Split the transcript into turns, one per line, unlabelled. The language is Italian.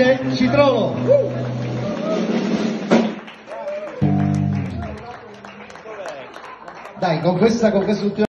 Davide Citrolo. Dai, con questa, con quest'ultima